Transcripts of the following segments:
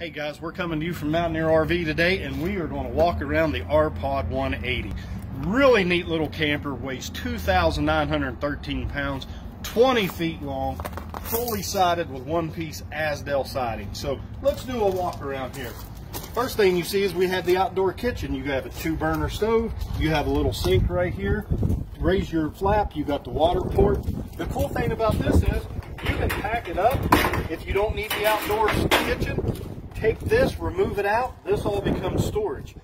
Hey guys, we're coming to you from Mountaineer RV today and we are going to walk around the R-Pod 180. Really neat little camper, weighs 2,913 pounds, 20 feet long, fully sided with one piece Azdel siding. So let's do a walk around here. First thing you see is we have the outdoor kitchen. You have a two burner stove, you have a little sink right here. Raise your flap, you've got the water port. The cool thing about this is you can pack it up if you don't need the outdoor kitchen take this, remove it out, this all becomes storage.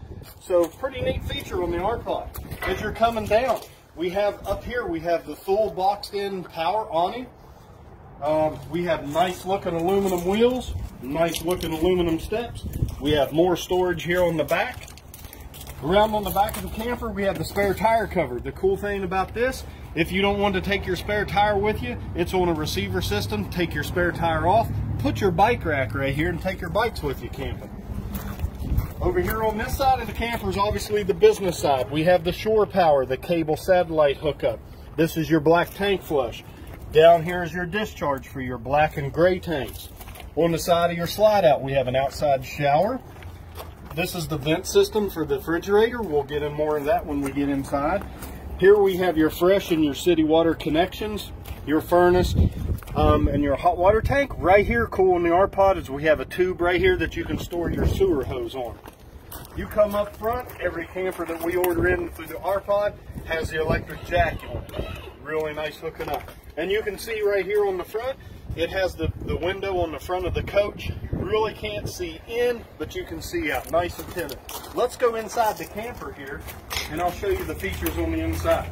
So pretty neat feature on the R-Pod. As you're coming down, we have up here, we have the full boxed in power awning. Um, we have nice looking aluminum wheels, nice looking aluminum steps. We have more storage here on the back. Around on the back of the camper, we have the spare tire cover. The cool thing about this, if you don't want to take your spare tire with you, it's on a receiver system. Take your spare tire off, put your bike rack right here and take your bikes with you camping. Over here on this side of the camper is obviously the business side. We have the shore power, the cable satellite hookup. This is your black tank flush. Down here is your discharge for your black and gray tanks. On the side of your slide out, we have an outside shower. This is the vent system for the refrigerator. We'll get in more of that when we get inside. Here we have your fresh and your city water connections, your furnace, um, and your hot water tank. Right here, cool in the R-Pod is we have a tube right here that you can store your sewer hose on. You come up front, every camper that we order in through the R-Pod has the electric jack on Really nice hooking up. And you can see right here on the front, it has the, the window on the front of the coach. Really can't see in, but you can see out. Nice and tinted. Let's go inside the camper here, and I'll show you the features on the inside.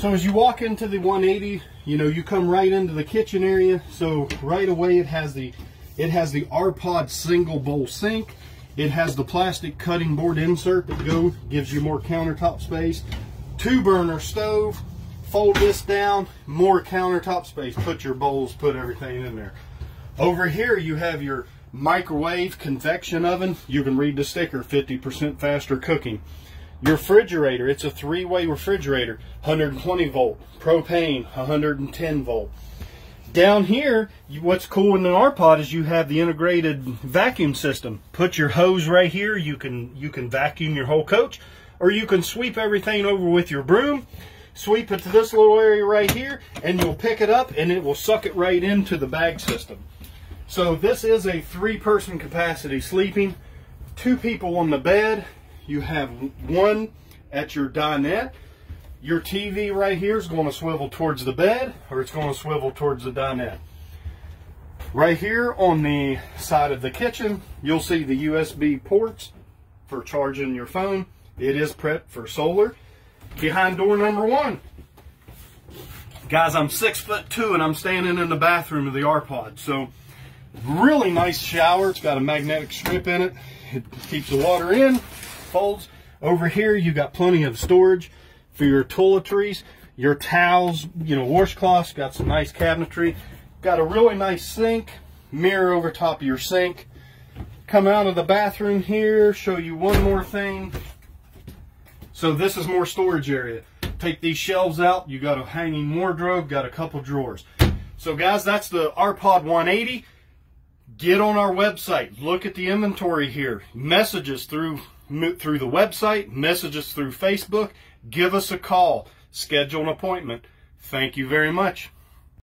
So as you walk into the 180, you know, you come right into the kitchen area. So right away it has the it has the R-Pod single bowl sink. It has the plastic cutting board insert that go gives you more countertop space. Two burner stove. Fold this down, more countertop space. Put your bowls, put everything in there. Over here you have your microwave convection oven. You can read the sticker, 50% faster cooking. Your refrigerator, it's a three-way refrigerator, 120 volt, propane, 110 volt. Down here, what's cool in the R-Pod is you have the integrated vacuum system. Put your hose right here, you can, you can vacuum your whole coach, or you can sweep everything over with your broom, sweep it to this little area right here, and you'll pick it up and it will suck it right into the bag system. So this is a three-person capacity sleeping, two people on the bed, you have one at your dinette. Your TV right here is going to swivel towards the bed or it's going to swivel towards the dinette. Right here on the side of the kitchen, you'll see the USB ports for charging your phone. It is prepped for solar. Behind door number one. Guys, I'm six foot two and I'm standing in the bathroom of the R-Pod. So really nice shower. It's got a magnetic strip in it. It keeps the water in folds. Over here, you've got plenty of storage for your toiletries, your towels, you know, washcloths, got some nice cabinetry. Got a really nice sink, mirror over top of your sink. Come out of the bathroom here, show you one more thing. So this is more storage area. Take these shelves out, you got a hanging wardrobe, got a couple drawers. So guys, that's the R-Pod 180. Get on our website, look at the inventory here, messages through through the website, message us through Facebook, give us a call, schedule an appointment. Thank you very much.